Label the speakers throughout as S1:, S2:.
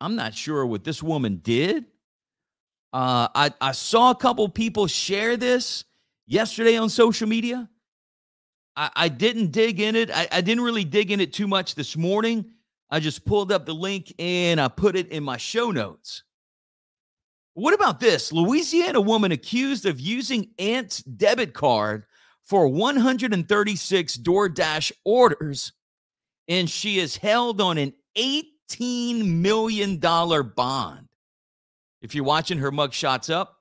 S1: I'm not sure what this woman did. Uh, I, I saw a couple people share this yesterday on social media. I, I didn't dig in it. I, I didn't really dig in it too much this morning. I just pulled up the link and I put it in my show notes. What about this? Louisiana woman accused of using aunt's debit card for 136 DoorDash orders, and she is held on an $18 million bond. If you're watching her mug shots up,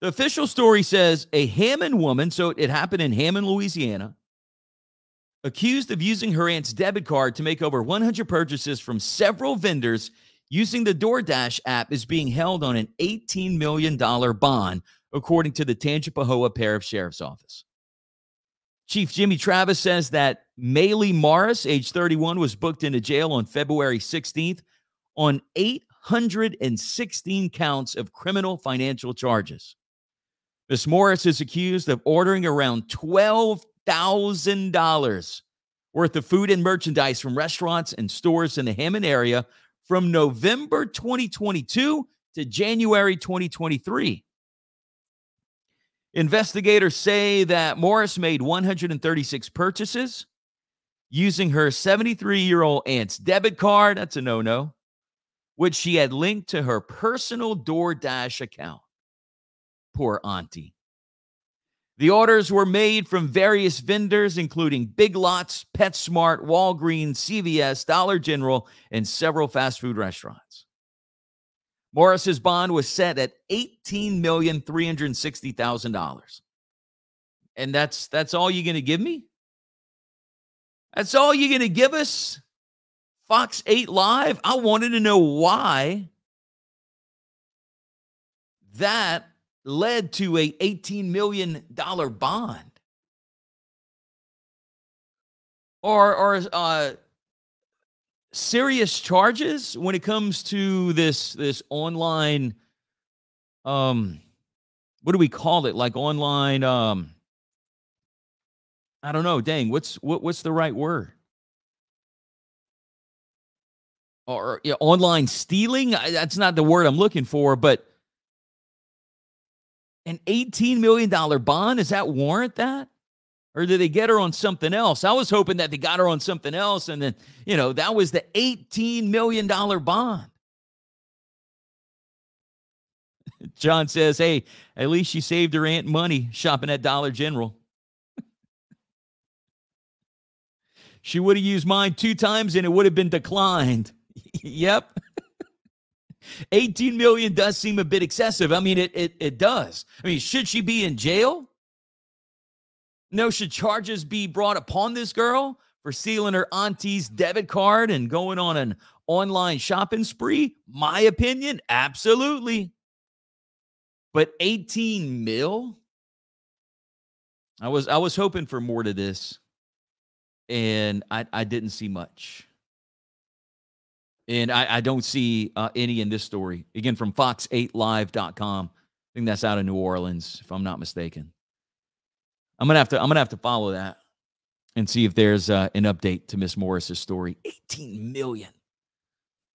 S1: the official story says a Hammond woman, so it happened in Hammond, Louisiana, accused of using her aunt's debit card to make over 100 purchases from several vendors using the DoorDash app is being held on an $18 million bond, according to the Tangipahoa Parish Sheriff's Office. Chief Jimmy Travis says that Maylee Morris, age 31, was booked into jail on February 16th on 816 counts of criminal financial charges. Miss Morris is accused of ordering around $12,000 worth of food and merchandise from restaurants and stores in the Hammond area from November 2022 to January 2023. Investigators say that Morris made 136 purchases using her 73 year old aunt's debit card. That's a no no, which she had linked to her personal DoorDash account. Poor auntie. The orders were made from various vendors, including Big Lots, PetSmart, Walgreens, CVS, Dollar General, and several fast food restaurants. Morris's bond was set at $18,360,000. And that's that's all you're going to give me? That's all you're going to give us? Fox 8 Live? I wanted to know why that led to a $18 million bond. Or, or uh, serious charges when it comes to this this online um what do we call it? Like online um i don't know dang what's what, what's the right word? Or yeah, online stealing? That's not the word i'm looking for but an $18 million bond, does that warrant that? Or did they get her on something else? I was hoping that they got her on something else. And then, you know, that was the $18 million bond. John says, hey, at least she saved her aunt money shopping at Dollar General. she would have used mine two times and it would have been declined. yep. 18 million does seem a bit excessive. I mean, it, it, it does. I mean, should she be in jail? No, should charges be brought upon this girl for stealing her auntie's debit card and going on an online shopping spree? My opinion, absolutely. But 18 mil? I was I was hoping for more to this, and I, I didn't see much. And I, I don't see uh, any in this story. Again, from fox8live.com. I think that's out of New Orleans, if I'm not mistaken. I'm gonna have to I'm gonna have to follow that and see if there's uh, an update to Miss Morris's story. 18 million.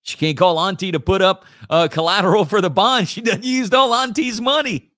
S1: She can't call Auntie to put up uh, collateral for the bond. She used all Auntie's money.